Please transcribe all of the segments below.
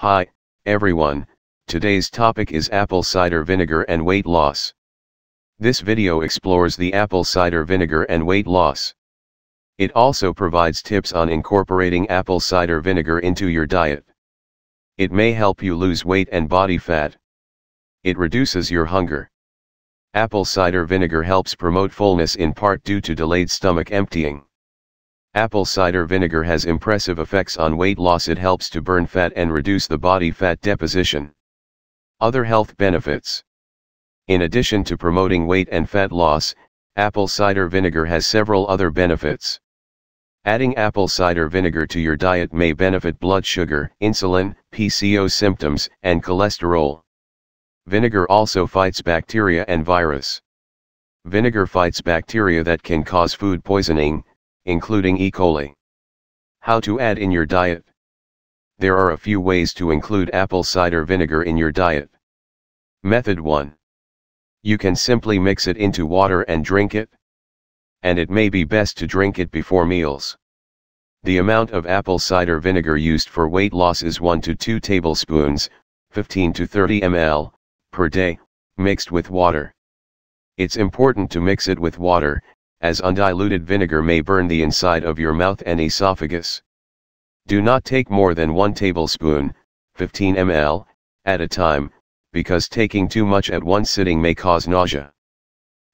Hi, everyone, today's topic is apple cider vinegar and weight loss. This video explores the apple cider vinegar and weight loss. It also provides tips on incorporating apple cider vinegar into your diet. It may help you lose weight and body fat. It reduces your hunger. Apple cider vinegar helps promote fullness in part due to delayed stomach emptying. Apple cider vinegar has impressive effects on weight loss it helps to burn fat and reduce the body fat deposition. Other health benefits. In addition to promoting weight and fat loss, apple cider vinegar has several other benefits. Adding apple cider vinegar to your diet may benefit blood sugar, insulin, PCO symptoms, and cholesterol. Vinegar also fights bacteria and virus. Vinegar fights bacteria that can cause food poisoning, including E. coli. How to add in your diet. There are a few ways to include apple cider vinegar in your diet. Method 1. You can simply mix it into water and drink it. And it may be best to drink it before meals. The amount of apple cider vinegar used for weight loss is 1 to 2 tablespoons, 15 to 30 ml, per day, mixed with water. It's important to mix it with water, as undiluted vinegar may burn the inside of your mouth and esophagus. Do not take more than 1 tablespoon, 15 ml, at a time, because taking too much at one sitting may cause nausea.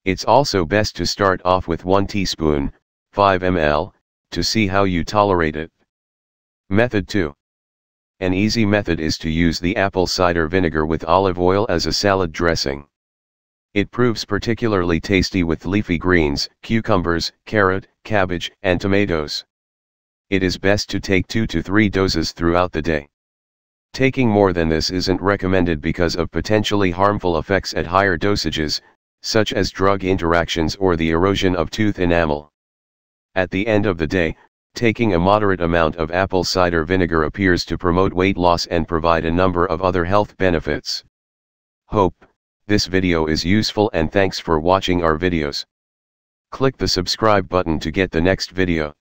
It's also best to start off with 1 teaspoon, 5 ml, to see how you tolerate it. Method 2. An easy method is to use the apple cider vinegar with olive oil as a salad dressing. It proves particularly tasty with leafy greens, cucumbers, carrot, cabbage, and tomatoes. It is best to take 2 to 3 doses throughout the day. Taking more than this isn't recommended because of potentially harmful effects at higher dosages, such as drug interactions or the erosion of tooth enamel. At the end of the day, taking a moderate amount of apple cider vinegar appears to promote weight loss and provide a number of other health benefits. Hope, this video is useful and thanks for watching our videos. Click the subscribe button to get the next video.